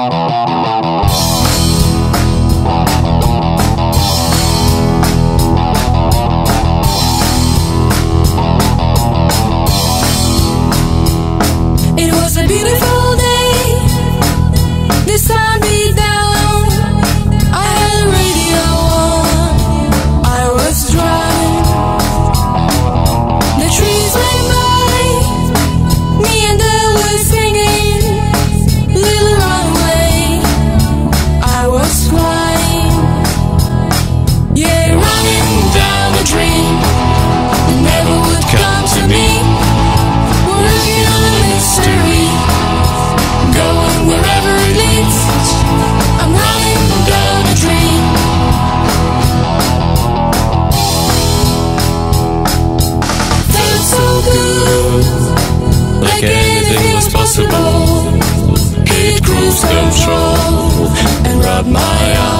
It Cruise control and rub my eyes.